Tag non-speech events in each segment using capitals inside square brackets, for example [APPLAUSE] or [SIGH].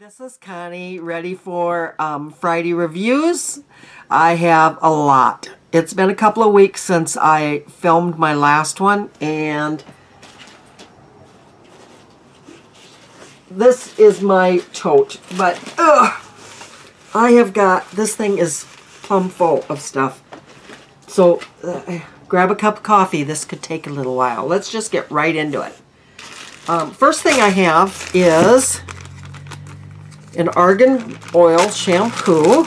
This is Connie, ready for um, Friday reviews. I have a lot. It's been a couple of weeks since I filmed my last one, and this is my tote. But ugh, I have got, this thing is plumb full of stuff. So uh, grab a cup of coffee. This could take a little while. Let's just get right into it. Um, first thing I have is an argan oil shampoo.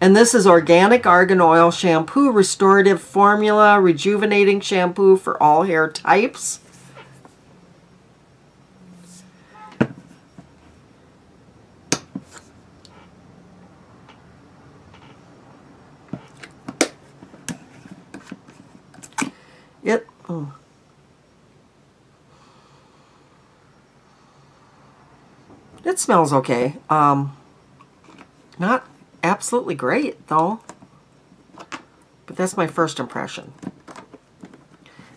And this is organic argan oil shampoo, restorative formula, rejuvenating shampoo for all hair types. It, oh. Smells okay. Um, not absolutely great, though. But that's my first impression.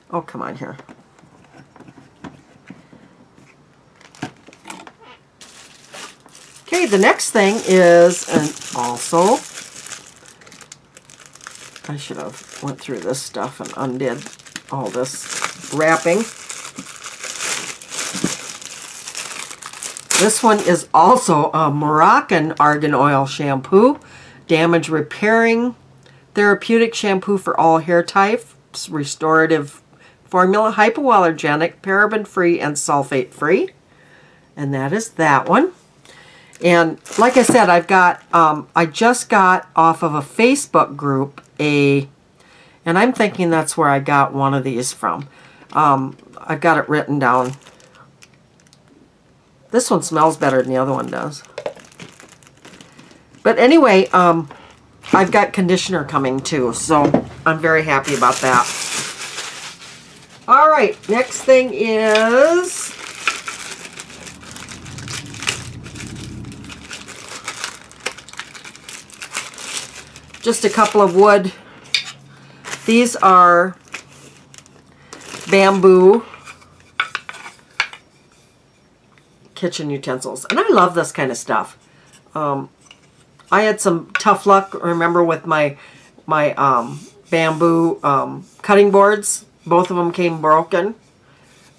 Oh, come on here. Okay, the next thing is, and also, I should have went through this stuff and undid all this wrapping. This one is also a Moroccan Argan Oil Shampoo. Damage repairing therapeutic shampoo for all hair types. Restorative formula. Hypoallergenic, paraben free, and sulfate free. And that is that one. And like I said, I've got, um, I just got off of a Facebook group a, and I'm thinking that's where I got one of these from. Um, I've got it written down. This one smells better than the other one does. But anyway, um, I've got conditioner coming too, so I'm very happy about that. All right, next thing is just a couple of wood. These are bamboo kitchen utensils. And I love this kind of stuff. Um, I had some tough luck, remember, with my my um, bamboo um, cutting boards. Both of them came broken.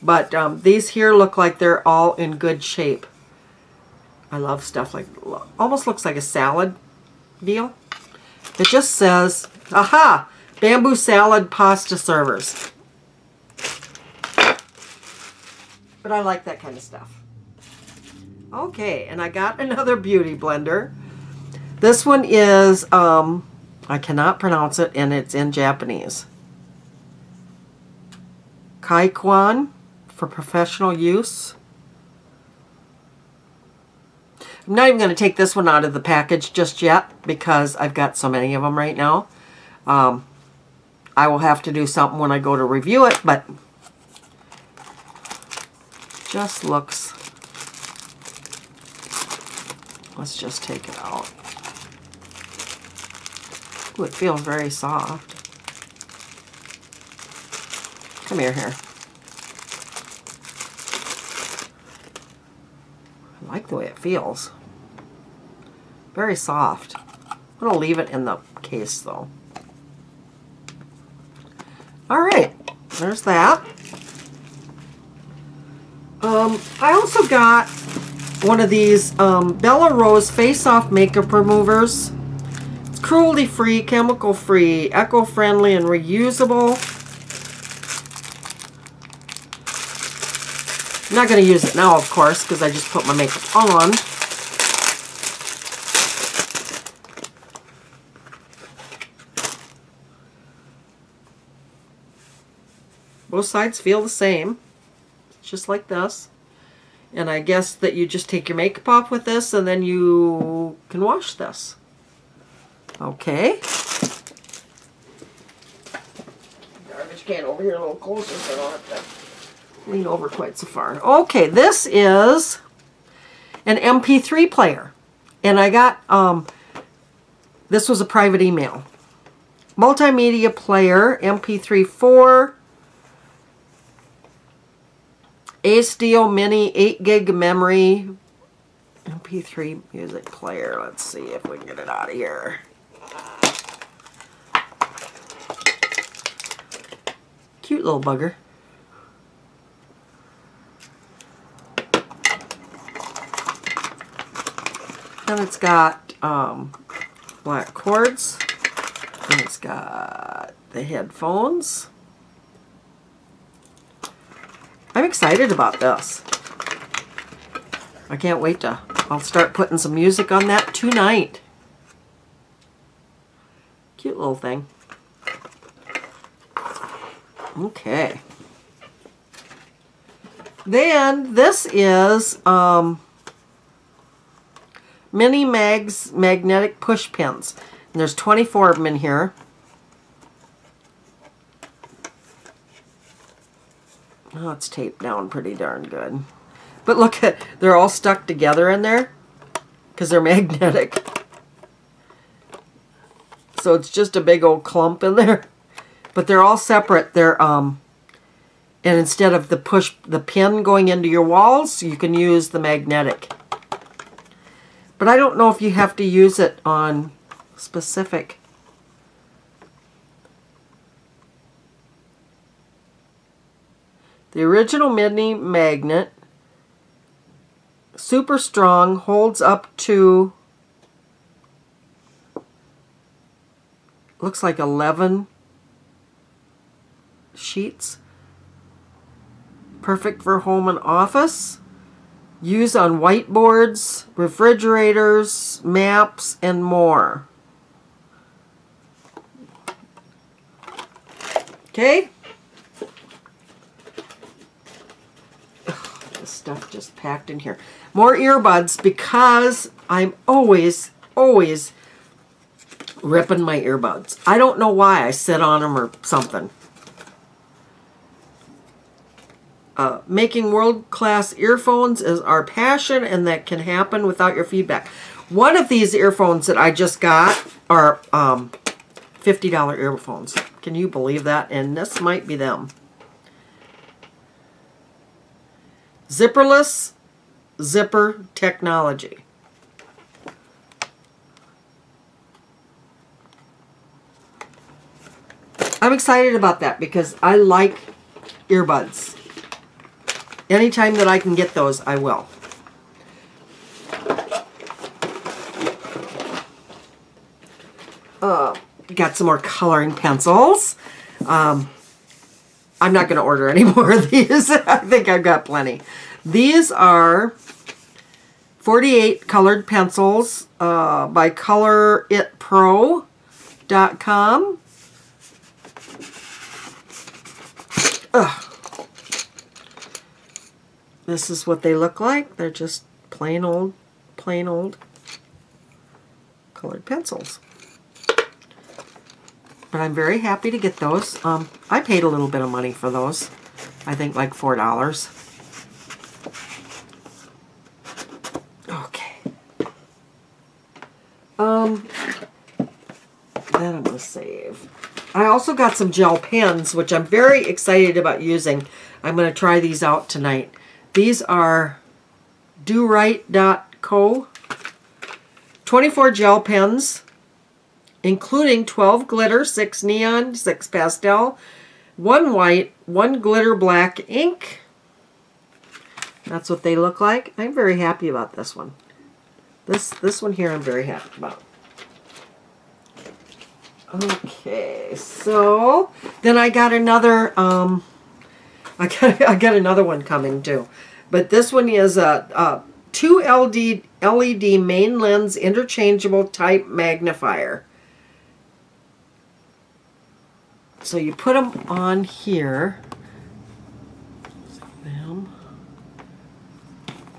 But um, these here look like they're all in good shape. I love stuff like, almost looks like a salad deal. It just says, aha, bamboo salad pasta servers. But I like that kind of stuff. Okay, and I got [LAUGHS] another beauty blender. This one is, um, I cannot pronounce it, and it's in Japanese. Kaikwan for professional use. I'm not even going to take this one out of the package just yet because I've got so many of them right now. Um, I will have to do something when I go to review it, but just looks Let's just take it out. Ooh, it feels very soft. Come here, here. I like the way it feels. Very soft. I'm going to leave it in the case, though. All right, there's that. Um, I also got one of these um, Bella Rose Face Off Makeup Removers. It's cruelty-free, chemical-free, eco-friendly, and reusable. I'm not going to use it now, of course, because I just put my makeup on. Both sides feel the same, just like this. And I guess that you just take your makeup off with this and then you can wash this. Okay. Garbage can over here a little closer so I don't have to lean over quite so far. Okay, this is an MP3 player. And I got, um, this was a private email. Multimedia player, MP3 4, Ace Dio Mini 8 gig memory MP3 music player. Let's see if we can get it out of here. Cute little bugger. And it's got um, black cords. And it's got the headphones. I'm excited about this. I can't wait to, I'll start putting some music on that tonight. Cute little thing. Okay. Then this is um, Mini Mags magnetic push pins. And there's 24 of them in here. Oh, it's taped down pretty darn good. But look at, they're all stuck together in there because they're [LAUGHS] magnetic. So it's just a big old clump in there. But they're all separate. They're, um, and instead of the push, the pin going into your walls, you can use the magnetic. But I don't know if you have to use it on specific The original mini magnet, super strong, holds up to, looks like 11 sheets. Perfect for home and office. Use on whiteboards, refrigerators, maps, and more. Okay. Stuff just packed in here. More earbuds because I'm always, always ripping my earbuds. I don't know why I sit on them or something. Uh, making world-class earphones is our passion and that can happen without your feedback. One of these earphones that I just got are um, $50 earphones. Can you believe that? And this might be them. Zipperless zipper technology. I'm excited about that because I like earbuds. Anytime that I can get those, I will. Uh, got some more coloring pencils. Um, I'm not going to order any [LAUGHS] more of these. I think I've got plenty. These are 48 colored pencils uh, by coloritpro.com. This is what they look like. They're just plain old, plain old colored pencils but I'm very happy to get those. Um, I paid a little bit of money for those. I think like $4. Okay. Um, then I'm going to save. I also got some gel pens, which I'm very excited about using. I'm going to try these out tonight. These are DoRite.co. 24 gel pens including 12 glitter, 6 neon, 6 pastel, 1 white, 1 glitter black ink. That's what they look like. I'm very happy about this one. This this one here I'm very happy about. Okay, so then I got another um [LAUGHS] I got I got another one coming too. But this one is a, a two LED LED main lens interchangeable type magnifier. So you put them on here.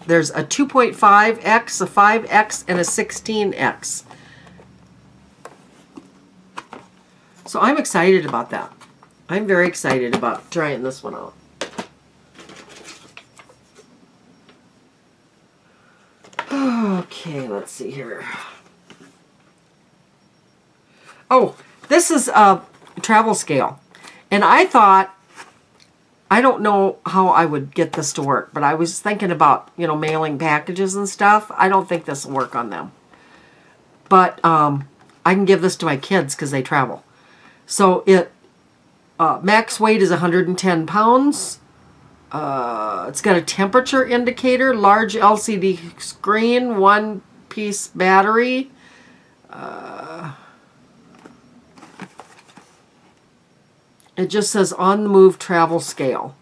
There's a 2.5x, a 5x, and a 16x. So I'm excited about that. I'm very excited about trying this one out. Okay, let's see here. Oh, this is a travel scale. And I thought I don't know how I would get this to work, but I was thinking about, you know, mailing packages and stuff. I don't think this will work on them. But um, I can give this to my kids because they travel. So it uh, max weight is 110 pounds. Uh, it's got a temperature indicator, large LCD screen, one piece battery. Uh, it just says on the move travel scale.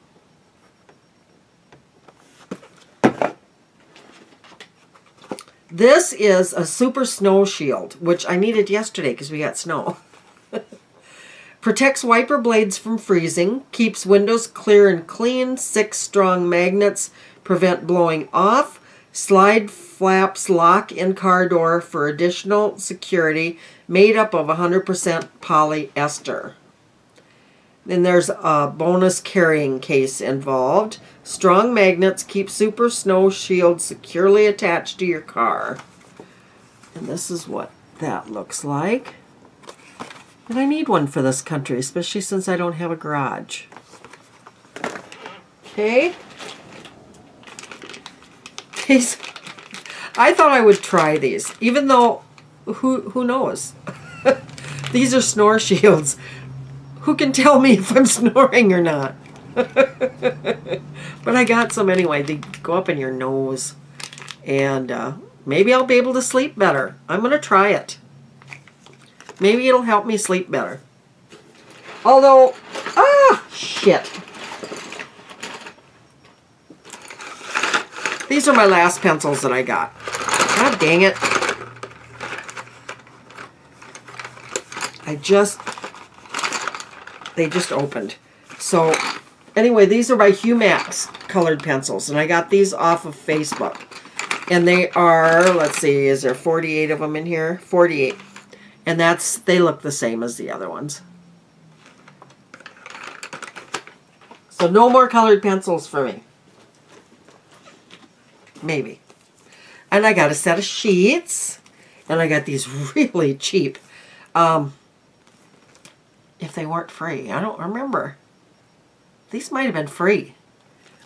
This is a super snow shield, which I needed yesterday because we got snow. [LAUGHS] Protects wiper blades from freezing, keeps windows clear and clean, six strong magnets prevent blowing off, slide flaps lock in car door for additional security, made up of 100% polyester. Then there's a bonus carrying case involved. Strong magnets keep Super Snow Shield securely attached to your car. And this is what that looks like. And I need one for this country, especially since I don't have a garage. Okay. These, [LAUGHS] I thought I would try these, even though, who, who knows? [LAUGHS] these are snore [LAUGHS] shields. Who can tell me if I'm [LAUGHS] snoring or not? [LAUGHS] but I got some anyway. They go up in your nose. And uh, maybe I'll be able to sleep better. I'm going to try it. Maybe it'll help me sleep better. Although, ah, shit. These are my last pencils that I got. God dang it. I just, they just opened. So, anyway, these are my Humax colored pencils. And I got these off of Facebook. And they are, let's see, is there 48 of them in here? 48. And that's, they look the same as the other ones. So no more colored pencils for me. Maybe. And I got a set of sheets. And I got these [LAUGHS] really cheap. Um, if they weren't free. I don't remember. These might have been free.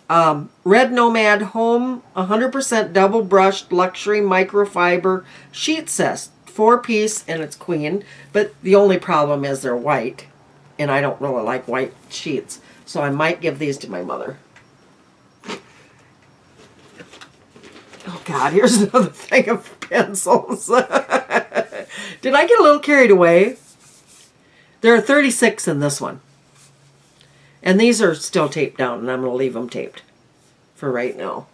Um, Red Nomad Home 100% double brushed luxury microfiber sheet set four piece and it's queen, but the only problem is they're white, and I don't really like white sheets, so I might give these to my mother. Oh God, here's [LAUGHS] another thing of pencils. [LAUGHS] Did I get a little carried away? There are 36 in this one. And these are still taped down, and I'm going to leave them taped for right now.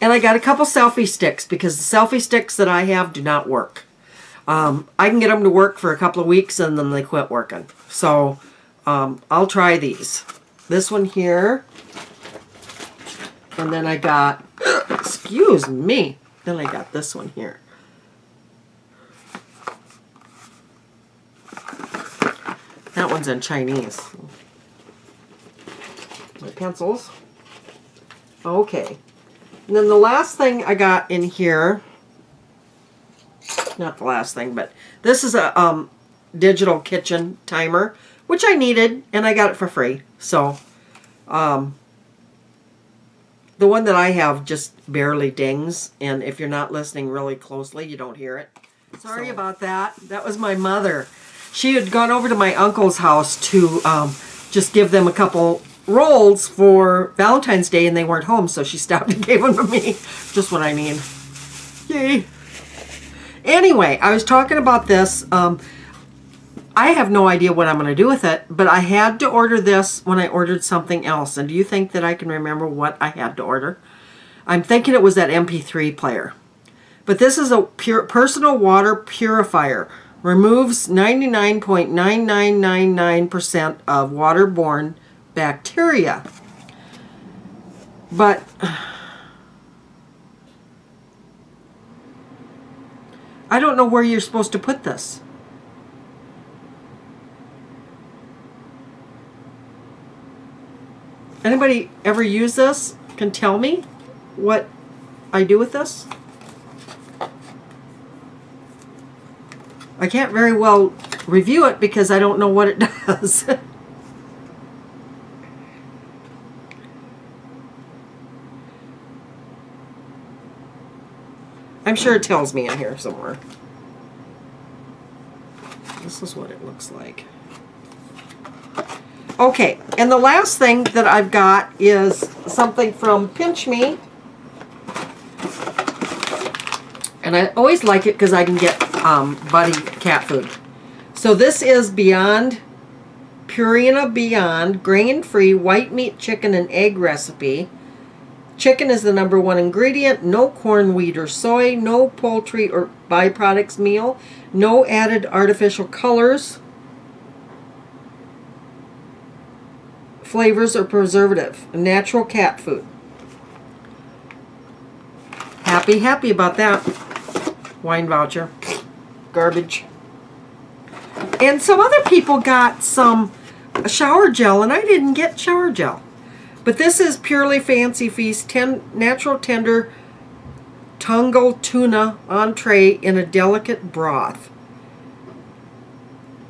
And I got a couple selfie sticks because the selfie sticks that I have do not work. Um, I can get them to work for a couple of weeks and then they quit working. So um, I'll try these. This one here. And then I got, excuse me, then I got this one here. One's in Chinese. My pencils. Okay. And then the last thing I got in here, not the last thing, but this is a um, digital kitchen timer, which I needed, and I got it for free. So, um, the one that I have just barely dings, and if you're not listening really closely, you don't hear it. Sorry so. about that. That was my mother. She had gone over to my uncle's house to um, just give them a couple rolls for Valentine's Day and they weren't home, so she [LAUGHS] stopped and gave them to me. Just what I mean. Yay. Anyway, I was talking about this. Um, I have no idea what I'm going to do with it, but I had to order this when I ordered something else. And do you think that I can remember what I had to order? I'm thinking it was that MP3 player. But this is a pure, personal water purifier. Removes 99.9999% of waterborne bacteria. But [SIGHS] I don't know where you're supposed to put this. Anybody ever use this can tell me what I do with this? I can't very well review it because I don't know what it [LAUGHS] does. I'm sure it tells me in here somewhere. This is what it looks like. Okay, and the last thing that I've got is something from Pinch Me. And I always like it because I can get um, Buddy cat food. So this is Beyond Purina Beyond grain-free white meat chicken and egg recipe. Chicken is the number one ingredient. No corn, wheat, or soy. No poultry or byproducts meal. No added artificial colors, flavors, or preservative. Natural cat food. Happy, happy about that. Wine voucher. Garbage. And some other people got some shower gel, and I didn't get shower gel. But this is Purely Fancy Feast ten, Natural Tender Tongol Tuna entree in a delicate broth.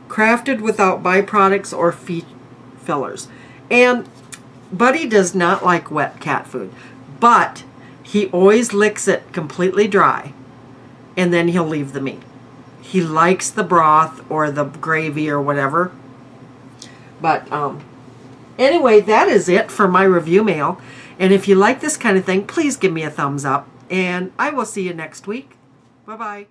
Crafted without byproducts or fillers. And Buddy does not like wet cat food. But he always licks it completely dry. And then he'll leave the meat. He likes the broth or the gravy or whatever. But um, Anyway, that is it for my review mail. And if you like this kind of thing, please give me a thumbs up. And I will see you next week. Bye-bye.